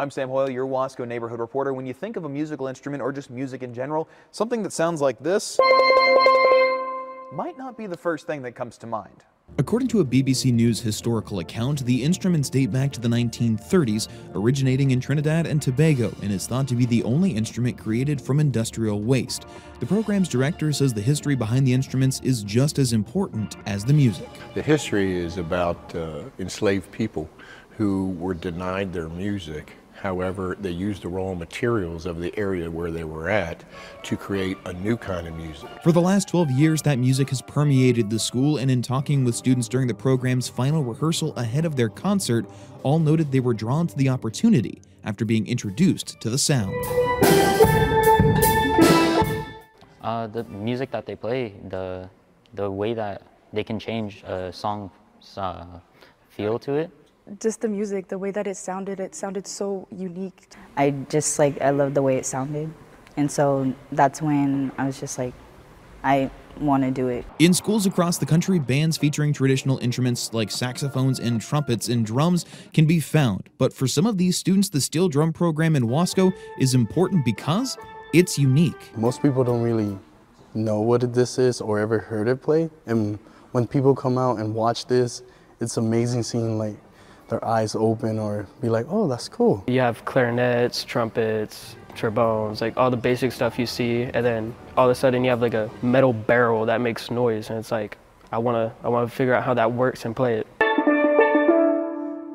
I'm Sam Hoyle, your Wasco neighborhood reporter. When you think of a musical instrument or just music in general, something that sounds like this might not be the first thing that comes to mind. According to a BBC News historical account, the instruments date back to the 1930s, originating in Trinidad and Tobago, and is thought to be the only instrument created from industrial waste. The program's director says the history behind the instruments is just as important as the music. The history is about uh, enslaved people who were denied their music However, they used the raw materials of the area where they were at to create a new kind of music. For the last 12 years, that music has permeated the school, and in talking with students during the program's final rehearsal ahead of their concert, all noted they were drawn to the opportunity after being introduced to the sound. Uh, the music that they play, the, the way that they can change a song's uh, feel to it, just the music, the way that it sounded, it sounded so unique. I just like, I love the way it sounded. And so that's when I was just like, I want to do it. In schools across the country, bands featuring traditional instruments like saxophones and trumpets and drums can be found. But for some of these students, the steel drum program in Wasco is important because it's unique. Most people don't really know what this is or ever heard it play. And when people come out and watch this, it's amazing seeing like their eyes open or be like, oh, that's cool. You have clarinets, trumpets, trombones, like all the basic stuff you see, and then all of a sudden you have like a metal barrel that makes noise, and it's like, I wanna, I wanna figure out how that works and play it.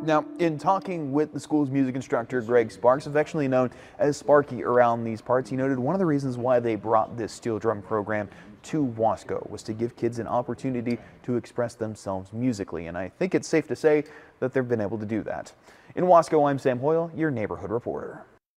Now, in talking with the school's music instructor, Greg Sparks, affectionately known as Sparky around these parts, he noted one of the reasons why they brought this steel drum program to Wasco was to give kids an opportunity to express themselves musically, and I think it's safe to say that they've been able to do that. In Wasco, I'm Sam Hoyle, your neighborhood reporter.